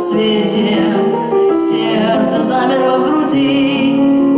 рассвете свете. Сердце замерло в груди.